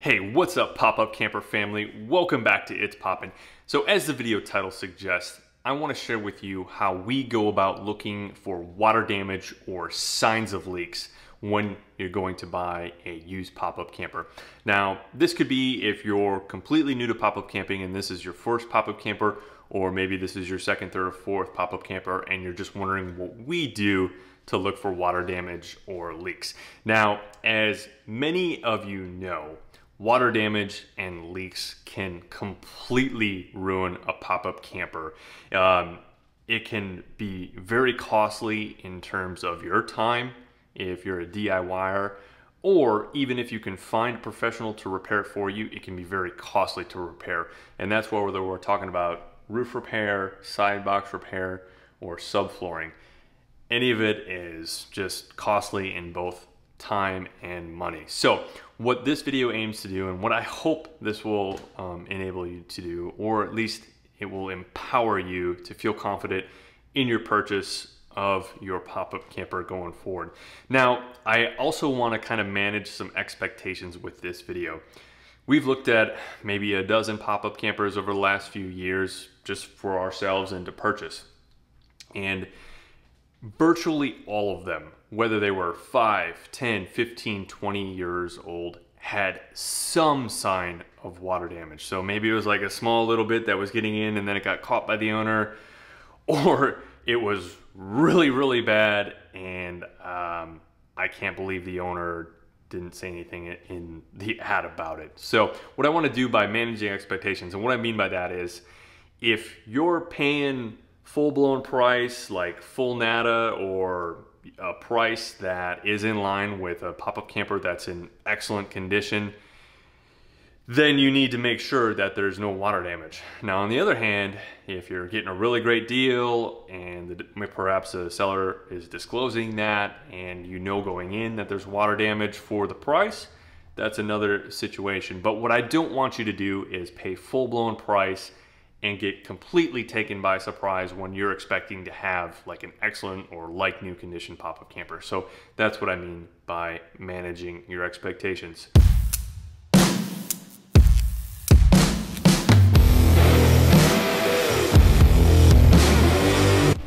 Hey, what's up pop-up camper family? Welcome back to It's Poppin'. So as the video title suggests, I want to share with you how we go about looking for water damage or signs of leaks when you're going to buy a used pop-up camper. Now, this could be if you're completely new to pop-up camping and this is your first pop-up camper, or maybe this is your second, third, or fourth pop-up camper and you're just wondering what we do to look for water damage or leaks. Now, as many of you know, water damage and leaks can completely ruin a pop-up camper. Um, it can be very costly in terms of your time if you're a DIYer, or even if you can find a professional to repair it for you, it can be very costly to repair. And that's whether we're talking about roof repair, side box repair, or subflooring. Any of it is just costly in both time and money. So what this video aims to do and what I hope this will um, enable you to do, or at least it will empower you to feel confident in your purchase of your pop-up camper going forward. Now, I also want to kind of manage some expectations with this video. We've looked at maybe a dozen pop-up campers over the last few years just for ourselves and to purchase. And virtually all of them, whether they were 5, 10, 15, 20 years old, had some sign of water damage. So maybe it was like a small little bit that was getting in and then it got caught by the owner, or it was really, really bad and um, I can't believe the owner didn't say anything in the ad about it. So what I want to do by managing expectations, and what I mean by that is if you're paying full-blown price like full NADA or a price that is in line with a pop-up camper that's in excellent condition then you need to make sure that there's no water damage. Now on the other hand, if you're getting a really great deal and the, perhaps the seller is disclosing that and you know going in that there's water damage for the price, that's another situation. But what I don't want you to do is pay full-blown price and get completely taken by surprise when you're expecting to have like an excellent or like new condition pop-up camper. So that's what I mean by managing your expectations.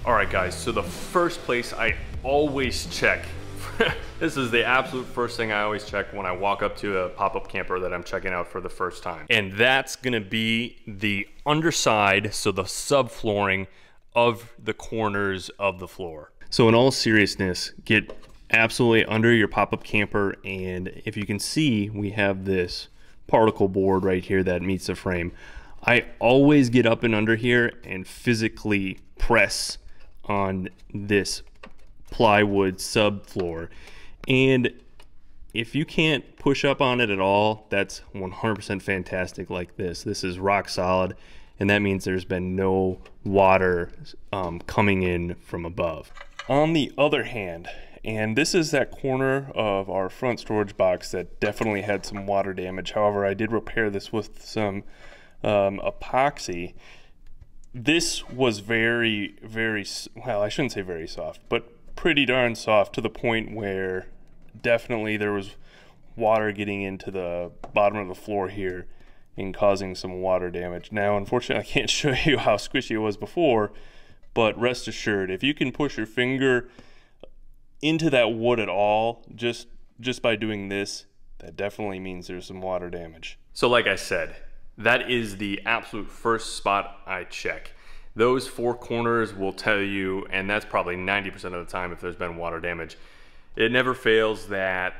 All right guys, so the first place I always check this is the absolute first thing I always check when I walk up to a pop-up camper that I'm checking out for the first time. And that's gonna be the underside, so the subflooring of the corners of the floor. So in all seriousness, get absolutely under your pop-up camper and if you can see, we have this particle board right here that meets the frame. I always get up and under here and physically press on this plywood subfloor. And if you can't push up on it at all, that's 100% fantastic like this. This is rock solid, and that means there's been no water um, coming in from above. On the other hand, and this is that corner of our front storage box that definitely had some water damage. However, I did repair this with some um, epoxy. This was very, very, well, I shouldn't say very soft, but pretty darn soft to the point where definitely there was water getting into the bottom of the floor here and causing some water damage. Now, unfortunately, I can't show you how squishy it was before, but rest assured, if you can push your finger into that wood at all, just just by doing this, that definitely means there's some water damage. So like I said, that is the absolute first spot I check. Those four corners will tell you, and that's probably 90% of the time if there's been water damage. It never fails that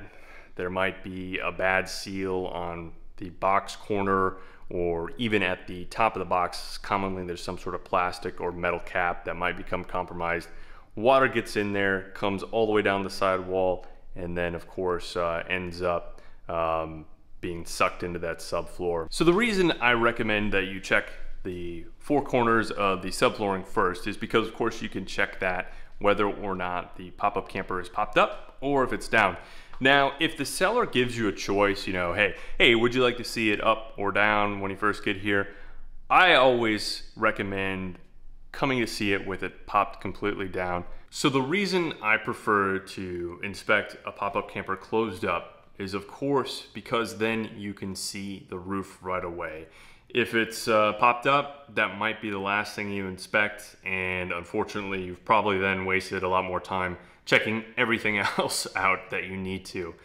there might be a bad seal on the box corner or even at the top of the box. Commonly there's some sort of plastic or metal cap that might become compromised. Water gets in there, comes all the way down the side wall, and then of course uh, ends up um, being sucked into that subfloor. So the reason I recommend that you check the four corners of the subflooring first is because of course you can check that whether or not the pop-up camper is popped up or if it's down. Now, if the seller gives you a choice, you know, hey, hey, would you like to see it up or down when you first get here? I always recommend coming to see it with it popped completely down. So the reason I prefer to inspect a pop-up camper closed up is of course because then you can see the roof right away. If it's uh, popped up, that might be the last thing you inspect and unfortunately you've probably then wasted a lot more time checking everything else out that you need to.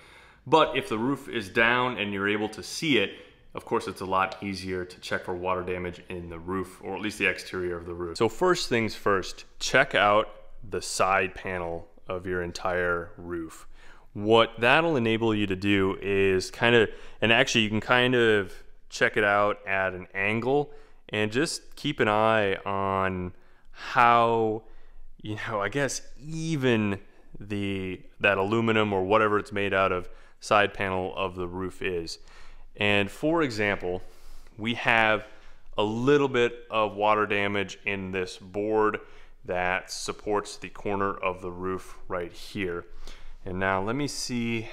But if the roof is down and you're able to see it, of course, it's a lot easier to check for water damage in the roof, or at least the exterior of the roof. So first things first, check out the side panel of your entire roof. What that'll enable you to do is kind of, and actually you can kind of check it out at an angle and just keep an eye on how, you know, I guess even the that aluminum or whatever it's made out of side panel of the roof is. And for example, we have a little bit of water damage in this board that supports the corner of the roof right here. And now let me see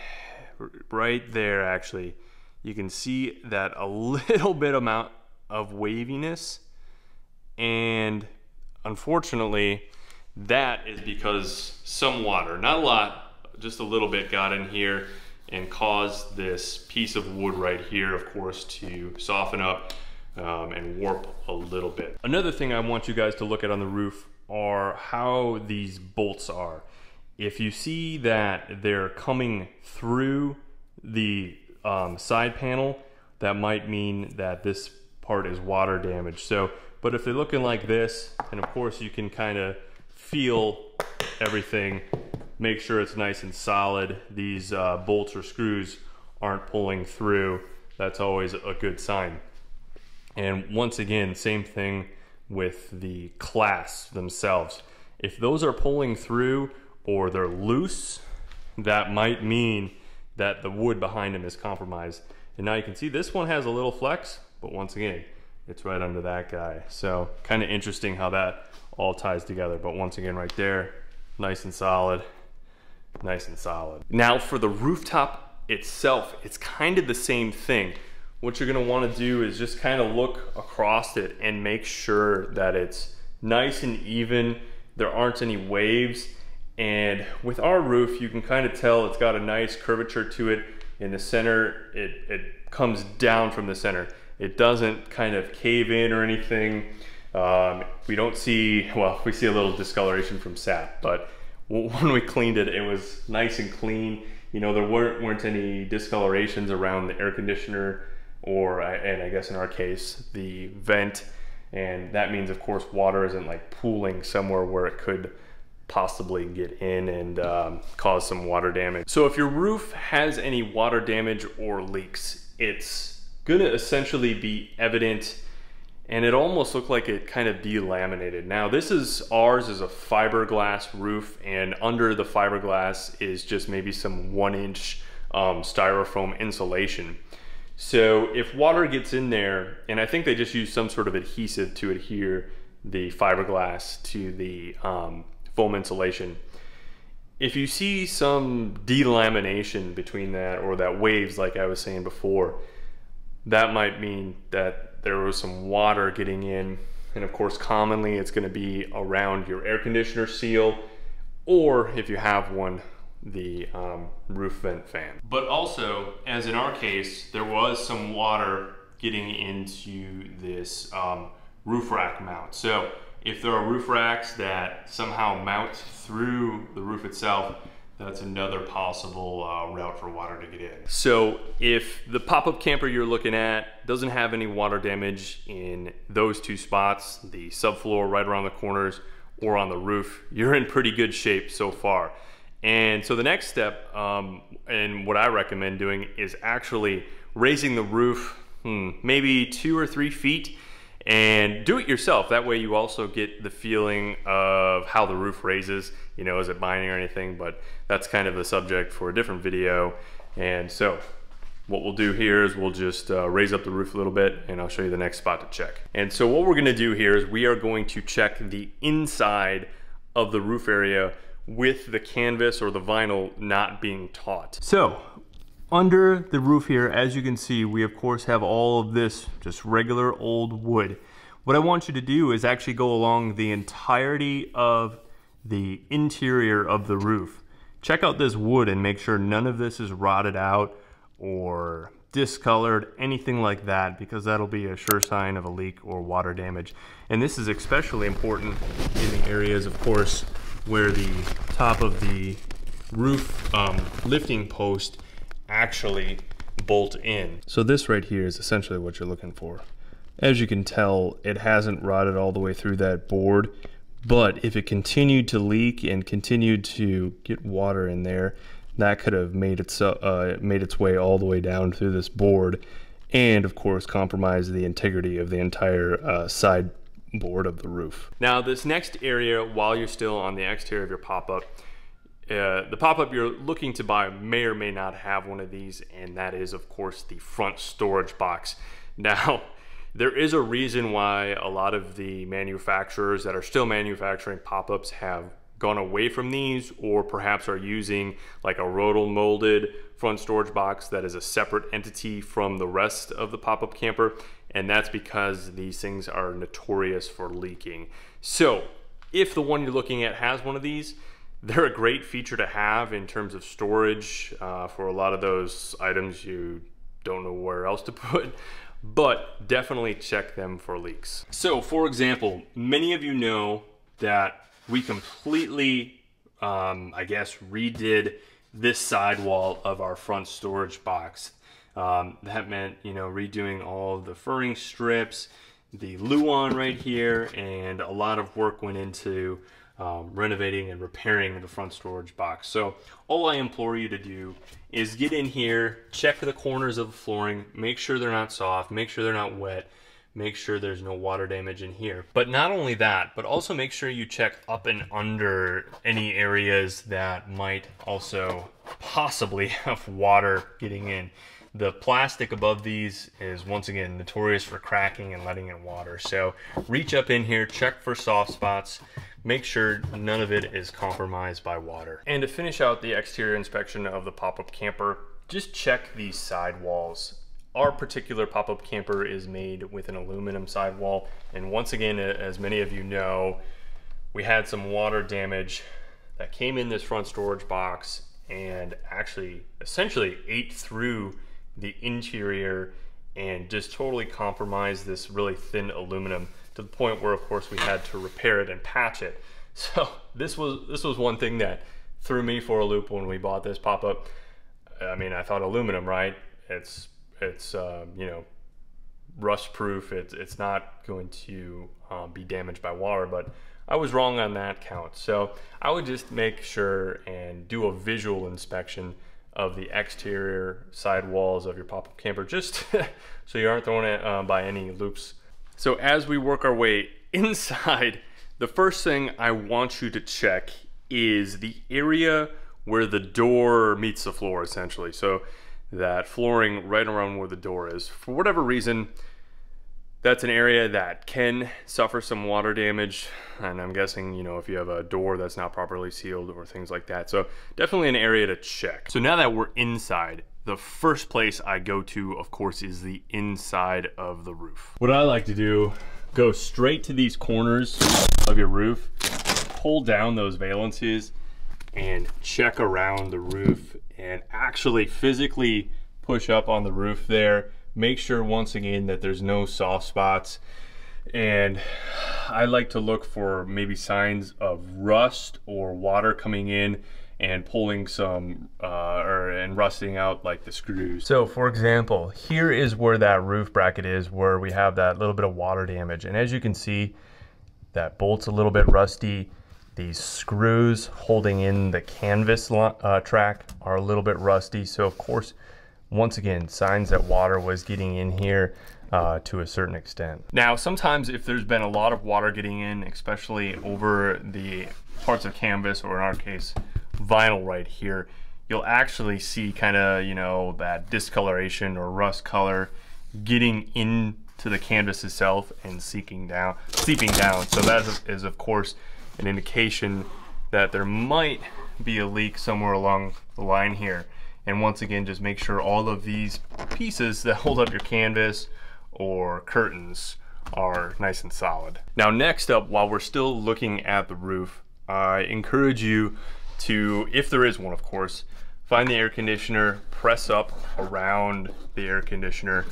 right there actually, you can see that a little bit amount of waviness and unfortunately that is because some water, not a lot, just a little bit got in here and caused this piece of wood right here, of course, to soften up um, and warp a little bit. Another thing I want you guys to look at on the roof are how these bolts are. If you see that they're coming through the um, side panel, that might mean that this part is water damaged. So, but if they're looking like this, and of course you can kind of feel everything make sure it's nice and solid. These uh, bolts or screws aren't pulling through. That's always a good sign. And once again, same thing with the clasps themselves. If those are pulling through or they're loose, that might mean that the wood behind him is compromised. And now you can see this one has a little flex, but once again, it's right under that guy. So kind of interesting how that all ties together. But once again, right there, nice and solid nice and solid. Now for the rooftop itself, it's kind of the same thing. What you're gonna wanna do is just kind of look across it and make sure that it's nice and even, there aren't any waves, and with our roof, you can kind of tell it's got a nice curvature to it. In the center, it, it comes down from the center. It doesn't kind of cave in or anything. Um, we don't see, well, we see a little discoloration from sap, but when we cleaned it, it was nice and clean. You know, there weren't, weren't any discolorations around the air conditioner or, and I guess in our case, the vent. And that means, of course, water isn't like pooling somewhere where it could possibly get in and um, cause some water damage. So if your roof has any water damage or leaks, it's gonna essentially be evident and it almost looked like it kind of delaminated. Now this is, ours is a fiberglass roof and under the fiberglass is just maybe some one inch um, styrofoam insulation. So if water gets in there, and I think they just use some sort of adhesive to adhere the fiberglass to the um, foam insulation. If you see some delamination between that or that waves like I was saying before, that might mean that there was some water getting in. And of course, commonly it's gonna be around your air conditioner seal, or if you have one, the um, roof vent fan. But also, as in our case, there was some water getting into this um, roof rack mount. So if there are roof racks that somehow mount through the roof itself, that's another possible uh, route for water to get in. So if the pop-up camper you're looking at doesn't have any water damage in those two spots, the subfloor right around the corners or on the roof, you're in pretty good shape so far. And so the next step, um, and what I recommend doing is actually raising the roof hmm, maybe two or three feet and do it yourself. That way you also get the feeling of how the roof raises, you know, is it binding or anything, but that's kind of the subject for a different video. And so what we'll do here is we'll just uh, raise up the roof a little bit and I'll show you the next spot to check. And so what we're gonna do here is we are going to check the inside of the roof area with the canvas or the vinyl not being taut. So under the roof here, as you can see, we of course have all of this just regular old wood. What I want you to do is actually go along the entirety of the interior of the roof. Check out this wood and make sure none of this is rotted out or discolored, anything like that, because that'll be a sure sign of a leak or water damage. And this is especially important in the areas, of course, where the top of the roof um, lifting post actually bolt in. So this right here is essentially what you're looking for. As you can tell, it hasn't rotted all the way through that board, but if it continued to leak and continued to get water in there, that could have made its, uh, made its way all the way down through this board and of course compromise the integrity of the entire uh, side board of the roof. Now this next area while you're still on the exterior of your pop-up uh, the pop-up you're looking to buy may or may not have one of these and that is of course the front storage box. Now there is a reason why a lot of the manufacturers that are still manufacturing pop-ups have gone away from these or perhaps are using like a roto molded front storage box that is a separate entity from the rest of the pop-up camper and that's because these things are notorious for leaking. So if the one you're looking at has one of these, they're a great feature to have in terms of storage uh, for a lot of those items you don't know where else to put but definitely check them for leaks. So for example, many of you know that we completely, um, I guess, redid this sidewall of our front storage box. Um, that meant, you know, redoing all the furring strips, the luan right here, and a lot of work went into um, renovating and repairing the front storage box. So all I implore you to do is get in here, check the corners of the flooring, make sure they're not soft, make sure they're not wet, make sure there's no water damage in here. But not only that, but also make sure you check up and under any areas that might also possibly have water getting in. The plastic above these is once again notorious for cracking and letting in water. So reach up in here, check for soft spots, make sure none of it is compromised by water. And to finish out the exterior inspection of the pop-up camper, just check these side walls our particular pop-up camper is made with an aluminum sidewall. And once again, as many of you know, we had some water damage that came in this front storage box and actually essentially ate through the interior and just totally compromised this really thin aluminum to the point where of course we had to repair it and patch it. So this was this was one thing that threw me for a loop when we bought this pop-up. I mean, I thought aluminum, right? It's it's um, you know rust proof. It's it's not going to um, be damaged by water, but I was wrong on that count. So I would just make sure and do a visual inspection of the exterior side walls of your pop-up camper, just so you aren't thrown it uh, by any loops. So as we work our way inside, the first thing I want you to check is the area where the door meets the floor, essentially. So that flooring right around where the door is. For whatever reason, that's an area that can suffer some water damage. And I'm guessing, you know, if you have a door that's not properly sealed or things like that. So definitely an area to check. So now that we're inside, the first place I go to, of course, is the inside of the roof. What I like to do, go straight to these corners of your roof, pull down those valances, and check around the roof and actually physically push up on the roof there. Make sure once again that there's no soft spots. And I like to look for maybe signs of rust or water coming in and pulling some uh, or and rusting out like the screws. So for example, here is where that roof bracket is where we have that little bit of water damage. And as you can see, that bolt's a little bit rusty. These screws holding in the canvas uh, track are a little bit rusty. So of course, once again, signs that water was getting in here uh, to a certain extent. Now, sometimes if there's been a lot of water getting in, especially over the parts of canvas, or in our case, vinyl right here, you'll actually see kind of, you know, that discoloration or rust color getting into the canvas itself and seeking down, seeping down. So that is, is of course, an indication that there might be a leak somewhere along the line here. And once again, just make sure all of these pieces that hold up your canvas or curtains are nice and solid. Now next up, while we're still looking at the roof, I encourage you to, if there is one of course, find the air conditioner, press up around the air conditioner,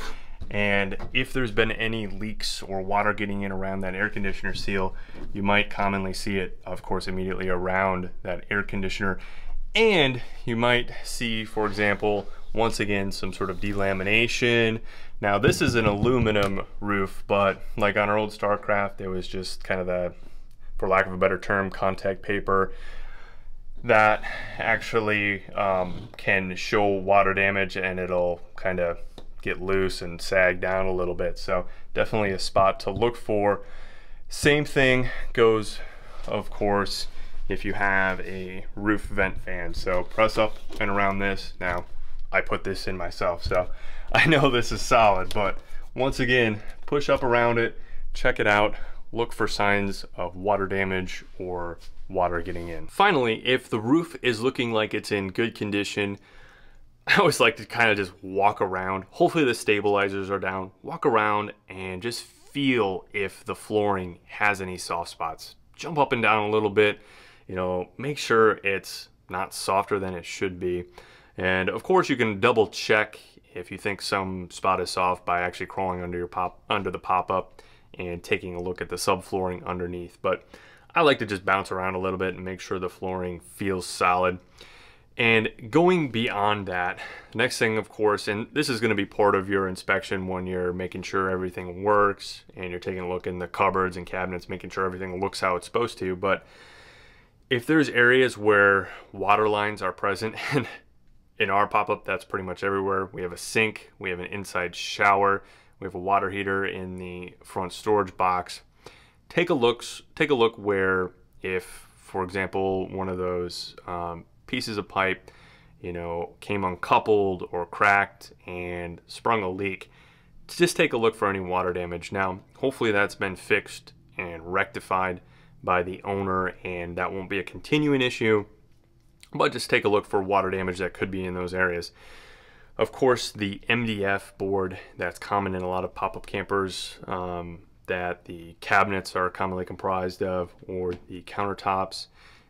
and if there's been any leaks or water getting in around that air conditioner seal, you might commonly see it, of course, immediately around that air conditioner. And you might see, for example, once again, some sort of delamination. Now this is an aluminum roof, but like on our old StarCraft, it was just kind of the, for lack of a better term, contact paper that actually um, can show water damage and it'll kind of get loose and sag down a little bit. So definitely a spot to look for. Same thing goes, of course, if you have a roof vent fan. So press up and around this. Now, I put this in myself, so I know this is solid, but once again, push up around it, check it out, look for signs of water damage or water getting in. Finally, if the roof is looking like it's in good condition, I always like to kind of just walk around. Hopefully the stabilizers are down. Walk around and just feel if the flooring has any soft spots. Jump up and down a little bit. You know, make sure it's not softer than it should be. And of course you can double check if you think some spot is soft by actually crawling under your pop under the pop-up and taking a look at the subflooring underneath. But I like to just bounce around a little bit and make sure the flooring feels solid. And going beyond that, next thing, of course, and this is going to be part of your inspection when you're making sure everything works and you're taking a look in the cupboards and cabinets, making sure everything looks how it's supposed to. But if there's areas where water lines are present, and in our pop-up, that's pretty much everywhere. We have a sink, we have an inside shower, we have a water heater in the front storage box. Take a look, take a look where if, for example, one of those um, pieces of pipe, you know, came uncoupled or cracked and sprung a leak, just take a look for any water damage. Now, hopefully that's been fixed and rectified by the owner and that won't be a continuing issue, but just take a look for water damage that could be in those areas. Of course, the MDF board that's common in a lot of pop-up campers um, that the cabinets are commonly comprised of or the countertops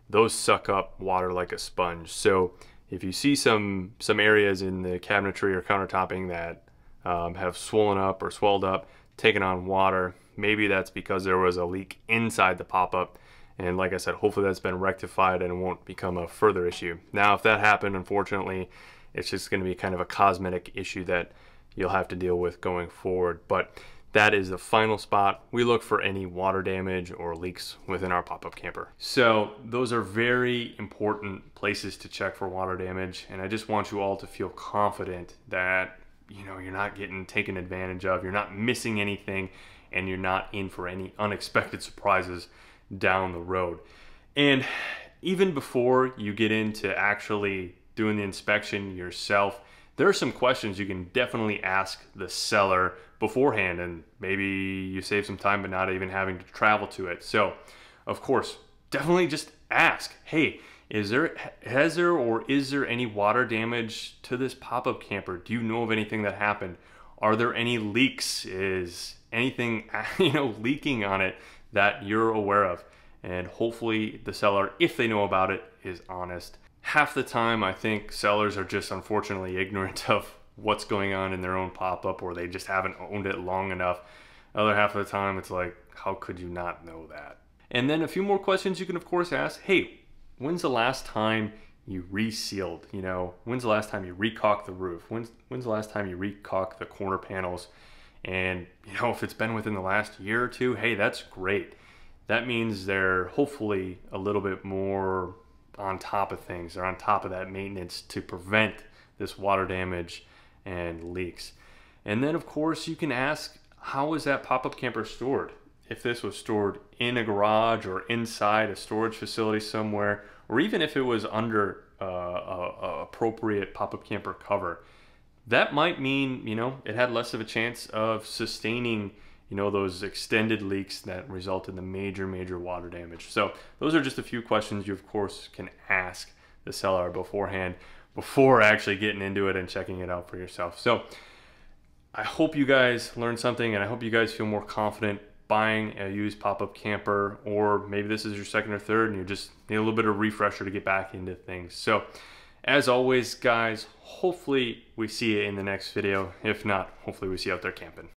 those suck up water like a sponge. So if you see some some areas in the cabinetry or countertopping that um, have swollen up or swelled up, taken on water, maybe that's because there was a leak inside the pop-up. And like I said, hopefully that's been rectified and won't become a further issue. Now, if that happened, unfortunately, it's just going to be kind of a cosmetic issue that you'll have to deal with going forward. But that is the final spot. We look for any water damage or leaks within our pop-up camper. So those are very important places to check for water damage. And I just want you all to feel confident that you know you're not getting taken advantage of, you're not missing anything, and you're not in for any unexpected surprises down the road. And even before you get into actually doing the inspection yourself, there are some questions you can definitely ask the seller beforehand and maybe you save some time but not even having to travel to it. So, of course, definitely just ask, "Hey, is there has there or is there any water damage to this pop-up camper? Do you know of anything that happened? Are there any leaks? Is anything, you know, leaking on it that you're aware of?" And hopefully the seller, if they know about it, is honest half the time I think sellers are just unfortunately ignorant of what's going on in their own pop-up or they just haven't owned it long enough. Other half of the time it's like, how could you not know that? And then a few more questions you can of course ask. Hey, when's the last time you resealed? You know, when's the last time you recaulked the roof? When's when's the last time you recaulked the corner panels? And you know, if it's been within the last year or two, hey, that's great. That means they're hopefully a little bit more on top of things. They're on top of that maintenance to prevent this water damage and leaks. And then, of course, you can ask, how is that pop-up camper stored? If this was stored in a garage or inside a storage facility somewhere, or even if it was under uh, a, a appropriate pop-up camper cover, that might mean, you know, it had less of a chance of sustaining you know, those extended leaks that result in the major, major water damage. So those are just a few questions you, of course, can ask the seller beforehand before actually getting into it and checking it out for yourself. So I hope you guys learned something and I hope you guys feel more confident buying a used pop-up camper or maybe this is your second or third and you just need a little bit of refresher to get back into things. So As always, guys, hopefully we see you in the next video. If not, hopefully we see you out there camping.